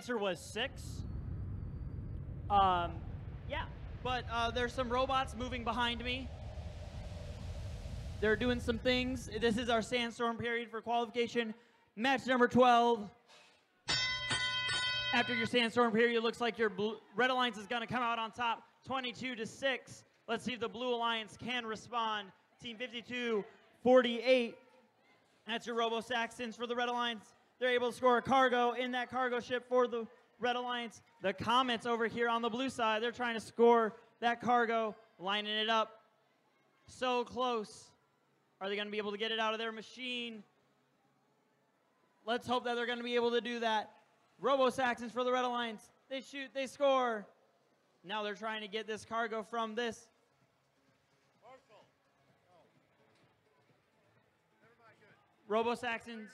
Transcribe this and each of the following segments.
answer was six. Um, yeah, but uh, there's some robots moving behind me. They're doing some things. This is our sandstorm period for qualification. Match number 12. After your sandstorm period, it looks like your blue, Red Alliance is going to come out on top 22 to 6. Let's see if the Blue Alliance can respond. Team 52 48. That's your Robo Saxons for the Red Alliance. They're able to score a cargo in that cargo ship for the Red Alliance. The Comets over here on the blue side, they're trying to score that cargo, lining it up. So close. Are they going to be able to get it out of their machine? Let's hope that they're going to be able to do that. Robo Saxons for the Red Alliance. They shoot, they score. Now they're trying to get this cargo from this. Robo Saxons.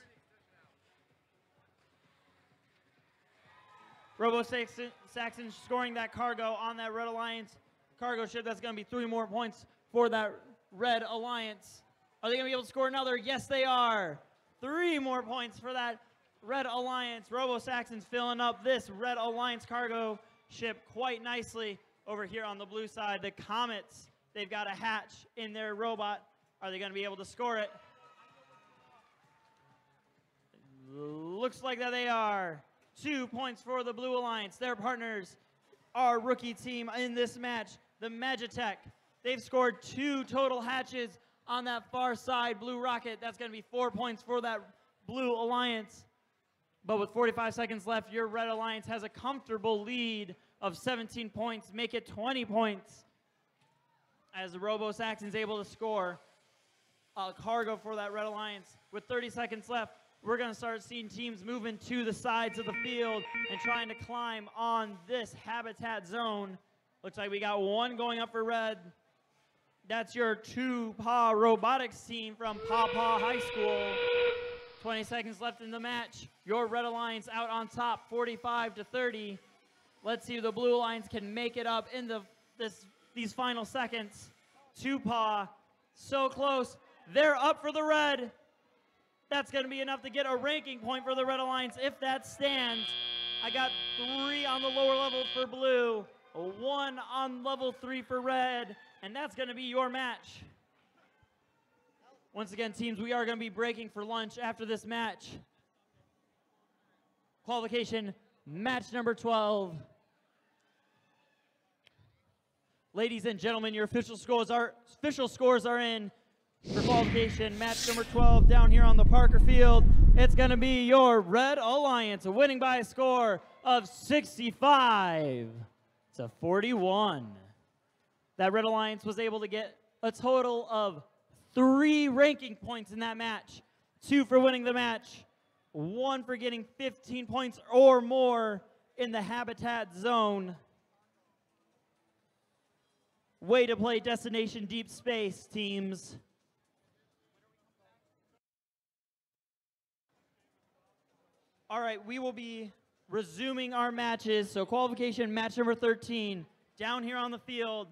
Robo Saxon, Saxons scoring that cargo on that Red Alliance cargo ship. That's going to be three more points for that Red Alliance. Are they going to be able to score another? Yes, they are. Three more points for that Red Alliance. Robo Saxons filling up this Red Alliance cargo ship quite nicely over here on the blue side. The Comets, they've got a hatch in their robot. Are they going to be able to score it? Looks like that they are. Two points for the Blue Alliance. Their partners, our rookie team in this match, the Magitech. They've scored two total hatches on that far side Blue Rocket. That's going to be four points for that Blue Alliance. But with 45 seconds left, your Red Alliance has a comfortable lead of 17 points. Make it 20 points as the Robo Saxon's able to score a cargo for that Red Alliance. With 30 seconds left, we're going to start seeing teams moving to the sides of the field and trying to climb on this habitat zone. Looks like we got one going up for red. That's your two paw robotics team from Paw Paw High School. 20 seconds left in the match. Your red alliance out on top, 45 to 30. Let's see if the blue alliance can make it up in the this these final seconds. Two paw, so close. They're up for the red. That's going to be enough to get a ranking point for the red alliance if that stands. I got three on the lower level for blue, one on level three for red, and that's going to be your match. Once again, teams, we are going to be breaking for lunch after this match. Qualification match number 12. Ladies and gentlemen, your official scores are official scores are in for qualification match number 12 down here on the Parker Field. It's going to be your Red Alliance winning by a score of 65 to 41. That Red Alliance was able to get a total of three ranking points in that match. Two for winning the match, one for getting 15 points or more in the habitat zone. Way to play Destination Deep Space, teams. All right, we will be resuming our matches. So qualification match number 13 down here on the field.